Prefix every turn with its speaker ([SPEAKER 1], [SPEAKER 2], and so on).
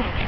[SPEAKER 1] Gracias.